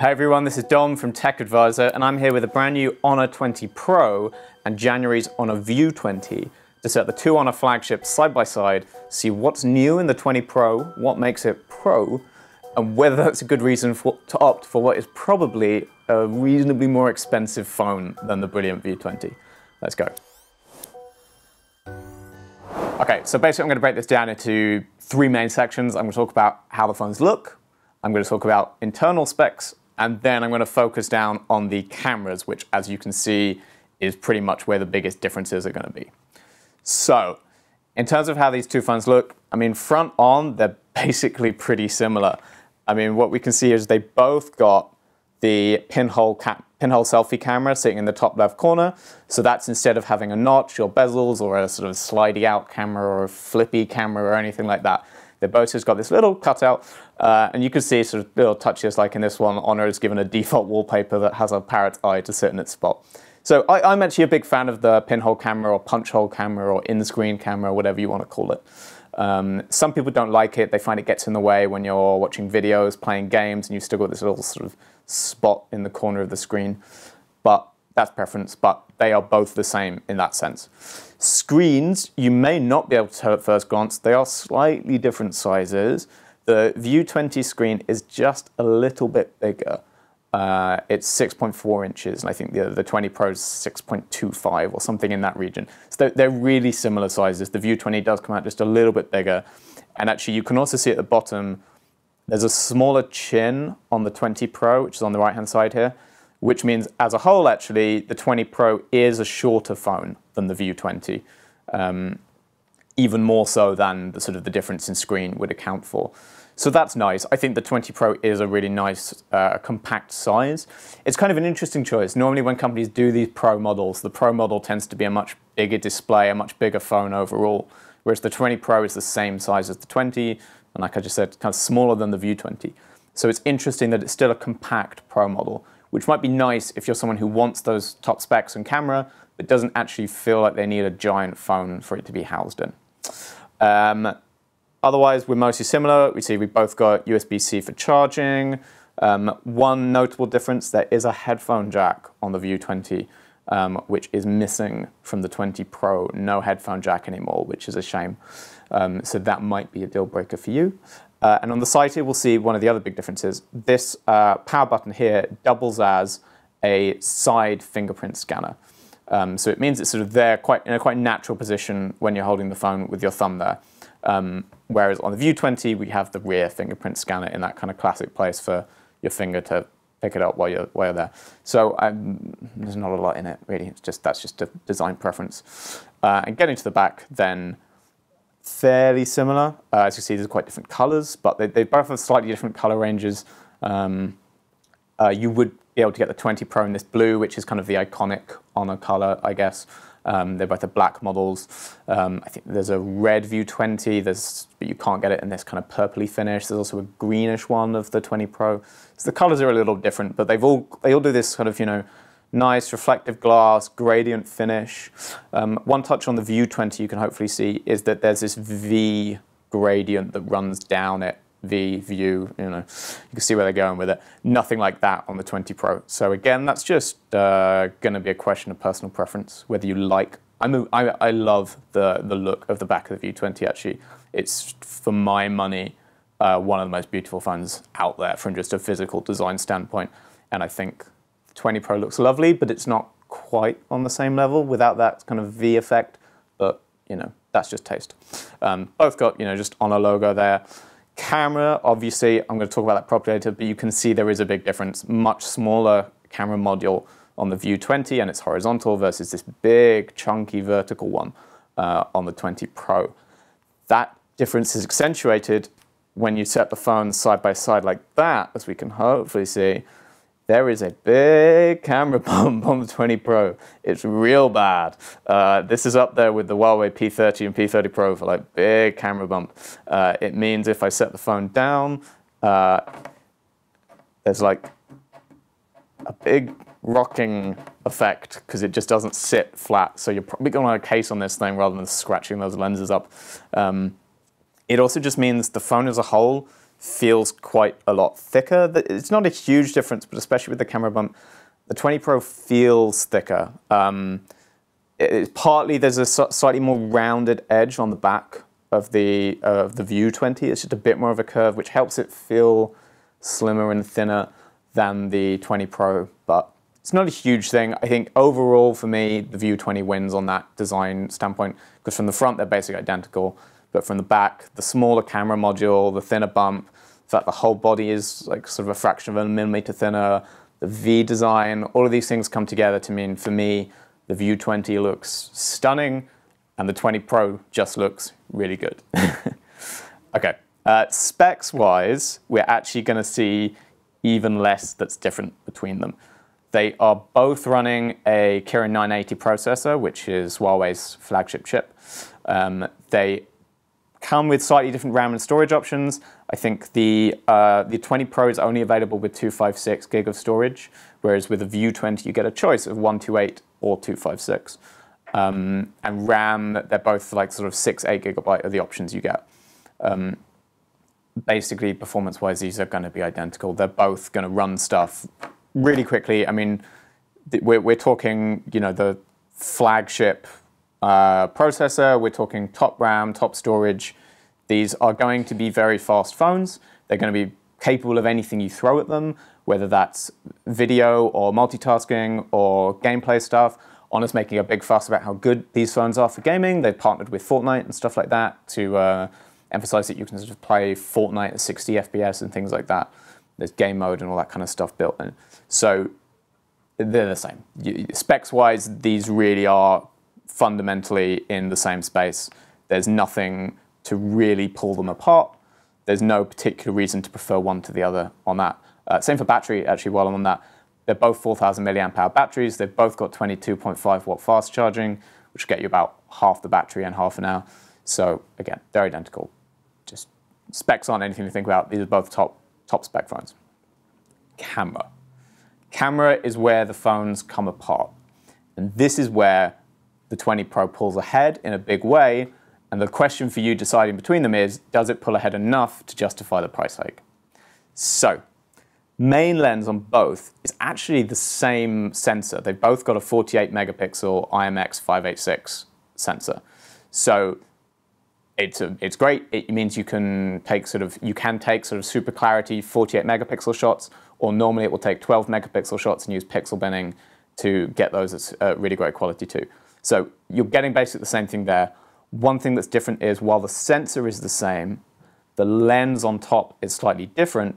Hey everyone, this is Dom from Tech Advisor, and I'm here with a brand new Honor 20 Pro and January's Honor View 20 to set the two Honor flagships side by side, see what's new in the 20 Pro, what makes it Pro, and whether that's a good reason for, to opt for what is probably a reasonably more expensive phone than the brilliant View 20. Let's go. Okay, so basically I'm going to break this down into three main sections. I'm going to talk about how the phones look, I'm going to talk about internal specs, and then I'm going to focus down on the cameras, which as you can see is pretty much where the biggest differences are going to be. So in terms of how these two phones look, I mean, front on, they're basically pretty similar. I mean, what we can see is they both got the pinhole, pinhole selfie camera sitting in the top left corner. So that's instead of having a notch or bezels or a sort of slidey out camera or a flippy camera or anything like that. They boat has got this little cutout, uh, and you can see sort of little touches like in this one, Honor is given a default wallpaper that has a parrot eye to sit in its spot. So I, am actually a big fan of the pinhole camera or punch hole camera or in-screen camera, whatever you want to call it. Um, some people don't like it. They find it gets in the way when you're watching videos, playing games, and you've still got this little sort of spot in the corner of the screen. But that's preference, but they are both the same in that sense. Screens, you may not be able to tell at first glance, they are slightly different sizes. The View 20 screen is just a little bit bigger. Uh, it's 6.4 inches, and I think the, the 20 Pro is 6.25 or something in that region. So they're, they're, really similar sizes. The View 20 does come out just a little bit bigger. And actually, you can also see at the bottom, there's a smaller chin on the 20 Pro, which is on the right-hand side here which means as a whole, actually, the 20 Pro is a shorter phone than the View 20, um, even more so than the sort of the difference in screen would account for. So that's nice. I think the 20 Pro is a really nice uh, compact size. It's kind of an interesting choice. Normally when companies do these Pro models, the Pro model tends to be a much bigger display, a much bigger phone overall, whereas the 20 Pro is the same size as the 20, and like I just said, kind of smaller than the View 20. So it's interesting that it's still a compact Pro model, which might be nice if you're someone who wants those top specs and camera, but doesn't actually feel like they need a giant phone for it to be housed in. Um, otherwise, we're mostly similar. We see we both got USB-C for charging. Um, one notable difference, there is a headphone jack on the View 20, um, which is missing from the 20 Pro. No headphone jack anymore, which is a shame. Um, so that might be a deal breaker for you. Uh, and on the side here, we'll see one of the other big differences. This uh, power button here doubles as a side fingerprint scanner. Um, so it means it's sort of there quite in a quite natural position when you're holding the phone with your thumb there. Um, whereas on the View 20, we have the rear fingerprint scanner in that kind of classic place for your finger to pick it up while you're, while you're there. So um, there's not a lot in it, really. It's just That's just a design preference. Uh, and getting to the back, then fairly similar. Uh, as you see, there's quite different colors, but they, they both have slightly different color ranges. Um, uh, you would be able to get the 20 Pro in this blue, which is kind of the iconic Honor color, I guess. Um, they're both the black models. Um, I think there's a red View 20, there's, but you can't get it in this kind of purpley finish. There's also a greenish one of the 20 Pro. So the colors are a little different, but they've all, they all do this kind of, you know, nice reflective glass, gradient finish. Um, one touch on the View 20 you can hopefully see is that there's this V gradient that runs down it. V view, you know, you can see where they're going with it. Nothing like that on the 20 Pro. So again, that's just uh, going to be a question of personal preference, whether you like. I'm a, I, I love the the look of the back of the View 20. Actually, it's for my money uh, one of the most beautiful phones out there from just a physical design standpoint. And I think 20 Pro looks lovely, but it's not quite on the same level without that kind of V effect. But, you know, that's just taste. Um, both got, you know, just Honor logo there. Camera, obviously, I'm going to talk about that properly later, but you can see there is a big difference. Much smaller camera module on the View 20 and it's horizontal versus this big, chunky vertical one uh, on the 20 Pro. That difference is accentuated when you set the phones side by side like that, as we can hopefully see, there is a big camera bump on the 20 Pro. It's real bad. Uh, this is up there with the Huawei P30 and P30 Pro for like big camera bump. Uh, it means if I set the phone down, uh, there's like a big rocking effect because it just doesn't sit flat. So you're probably going to want a case on this thing rather than scratching those lenses up. Um, it also just means the phone as a whole feels quite a lot thicker. It's not a huge difference, but especially with the camera bump, the 20 Pro feels thicker. Um, it, partly there's a slightly more rounded edge on the back of the uh, of the View 20. It's just a bit more of a curve, which helps it feel slimmer and thinner than the 20 Pro, but it's not a huge thing. I think overall for me, the View 20 wins on that design standpoint because from the front they're basically identical, but from the back, the smaller camera module, the thinner bump, the fact the whole body is like sort of a fraction of a millimeter thinner, the V design, all of these things come together to mean for me, the View 20 looks stunning and the 20 Pro just looks really good. okay, uh, specs wise, we're actually going to see even less that's different between them. They are both running a Kirin 980 processor, which is Huawei's flagship chip. Um, they come with slightly different RAM and storage options. I think the uh, the 20 Pro is only available with 256 gig of storage, whereas with the View 20 you get a choice of 128 or 256. Um, and RAM, they're both like sort of six, eight gigabyte are the options you get. Um, basically, performance-wise, these are going to be identical. They're both going to run stuff really quickly, I mean, we're, we're talking, you know, the flagship uh, processor, we're talking top RAM, top storage. These are going to be very fast phones. They're going to be capable of anything you throw at them, whether that's video or multitasking or gameplay stuff. Honor's making a big fuss about how good these phones are for gaming. They've partnered with Fortnite and stuff like that to uh, emphasize that you can sort of play Fortnite at 60 FPS and things like that. There's game mode and all that kind of stuff built in. So they're the same. Specs wise, these really are fundamentally in the same space. There's nothing to really pull them apart. There's no particular reason to prefer one to the other on that. Uh, same for battery, actually, while I'm on that. They're both 4,000 milliamp hour batteries. They've both got 22.5 watt fast charging, which get you about half the battery in half an hour. So again, they're identical. Just specs aren't anything to think about. These are both top, top spec phones. Camera. Camera is where the phones come apart. And this is where the 20 Pro pulls ahead in a big way. And the question for you deciding between them is, does it pull ahead enough to justify the price hike? So, main lens on both is actually the same sensor. They've both got a 48 megapixel IMX 586 sensor. So it's, a, it's great. It means you can take sort of, you can take sort of super clarity 48 megapixel shots or normally it will take 12 megapixel shots and use pixel binning to get those at uh, really great quality too. So you're getting basically the same thing there. One thing that's different is while the sensor is the same, the lens on top is slightly different.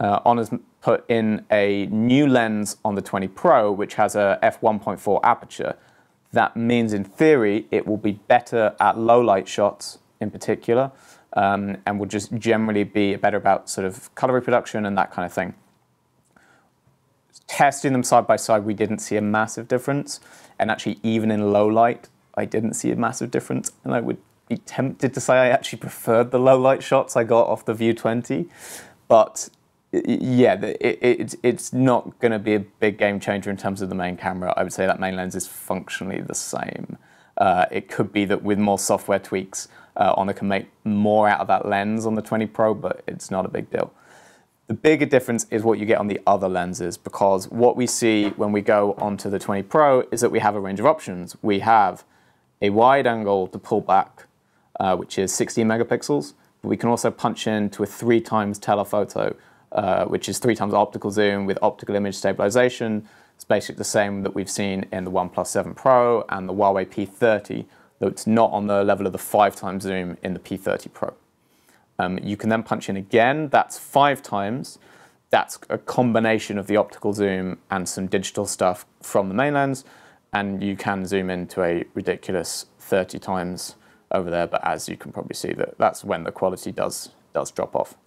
Uh, Honor's put in a new lens on the 20 Pro, which has a f1.4 aperture. That means, in theory, it will be better at low light shots in particular, um, and will just generally be better about sort of color reproduction and that kind of thing testing them side by side, we didn't see a massive difference. And actually, even in low light, I didn't see a massive difference. And I would be tempted to say I actually preferred the low light shots I got off the View 20. But yeah, it, it, it's not going to be a big game changer in terms of the main camera. I would say that main lens is functionally the same. Uh, it could be that with more software tweaks, uh, Honor can make more out of that lens on the 20 Pro, but it's not a big deal. The bigger difference is what you get on the other lenses because what we see when we go onto the 20 Pro is that we have a range of options. We have a wide angle to pull back, uh, which is 16 megapixels. But we can also punch into a three times telephoto, uh, which is three times optical zoom with optical image stabilization. It's basically the same that we've seen in the OnePlus 7 Pro and the Huawei P30, though it's not on the level of the five times zoom in the P30 Pro. Um, you can then punch in again, that's five times. That's a combination of the optical zoom and some digital stuff from the main lens, and you can zoom into a ridiculous 30 times over there, but as you can probably see, that that's when the quality does, does drop off.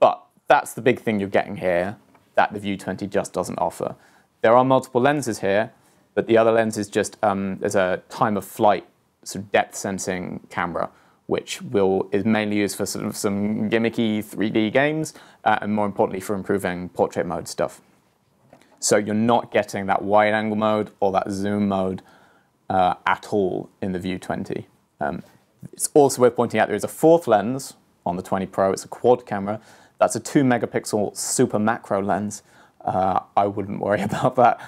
But that's the big thing you're getting here that the View 20 just doesn't offer. There are multiple lenses here, but the other lens is just, um, there's a time of flight sort of depth sensing camera, which will is mainly used for sort of some gimmicky 3D games, uh, and more importantly for improving portrait mode stuff. So you're not getting that wide angle mode or that zoom mode uh, at all in the View 20. Um, it's also worth pointing out there is a fourth lens on the 20 Pro. It's a quad camera. That's a two megapixel super macro lens. Uh, I wouldn't worry about that.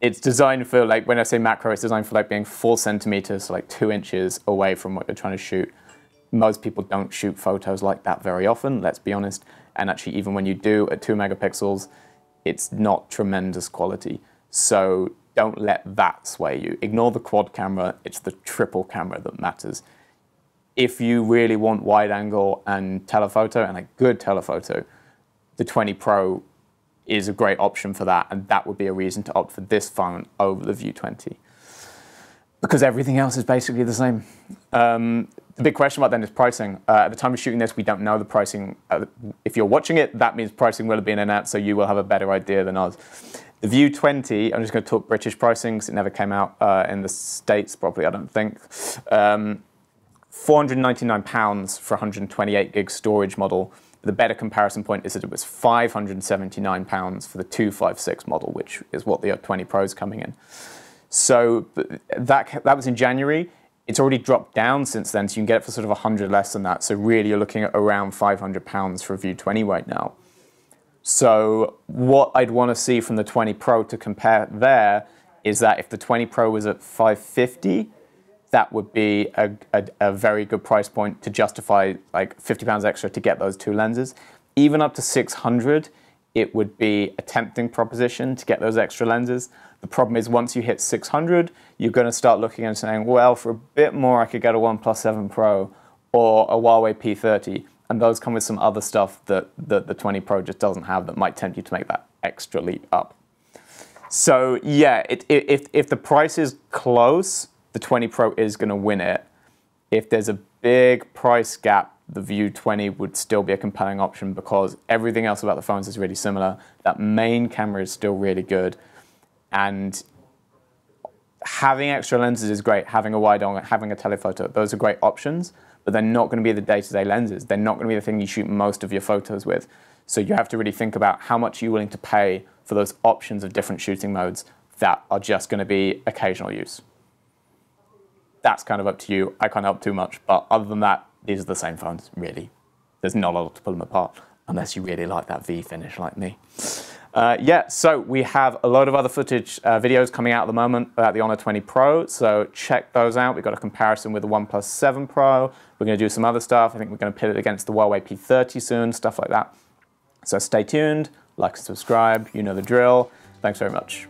It's designed for like, when I say macro, it's designed for like being four centimeters, so like two inches away from what you're trying to shoot. Most people don't shoot photos like that very often, let's be honest. And actually, even when you do at two megapixels, it's not tremendous quality. So don't let that sway you. Ignore the quad camera, it's the triple camera that matters. If you really want wide angle and telephoto and a good telephoto, the 20 Pro is a great option for that, and that would be a reason to opt for this phone over the View 20. Because everything else is basically the same. Um, the big question about then is pricing. Uh, at the time of shooting this, we don't know the pricing. Uh, if you're watching it, that means pricing will have been announced, so you will have a better idea than us. The View 20, I'm just going to talk British pricing because it never came out uh, in the States properly, I don't think. Um, £499 for 128 gig storage model. The better comparison point is that it was £579 for the 256 model, which is what the 20 Pro is coming in. So that, that was in January. It's already dropped down since then, so you can get it for sort of 100 less than that. So really you're looking at around £500 for a View 20 right now. So what I'd want to see from the 20 Pro to compare there is that if the 20 Pro was at 550, that would be a, a, a, very good price point to justify like 50 pounds extra to get those two lenses. Even up to 600, it would be a tempting proposition to get those extra lenses. The problem is once you hit 600, you're going to start looking and saying, well, for a bit more, I could get a OnePlus 7 Pro or a Huawei P30. And those come with some other stuff that, that the 20 Pro just doesn't have that might tempt you to make that extra leap up. So yeah, it, it, if, if the price is close, the 20 Pro is going to win it. If there's a big price gap, the View 20 would still be a compelling option because everything else about the phones is really similar. That main camera is still really good. And having extra lenses is great. Having a wide angle, having a telephoto, those are great options, but they're not going to be the day-to-day lenses. They're not going to be the thing you shoot most of your photos with. So you have to really think about how much you're willing to pay for those options of different shooting modes that are just going to be occasional use that's kind of up to you. I can't help too much. But other than that, these are the same phones, really. There's not a lot to pull them apart, unless you really like that V finish like me. Uh, yeah, so we have a load of other footage uh, videos coming out at the moment about the Honor 20 Pro, so check those out. We've got a comparison with the OnePlus 7 Pro. We're going to do some other stuff. I think we're going to pit it against the Huawei P30 soon, stuff like that. So stay tuned, like and subscribe. You know the drill. Thanks very much.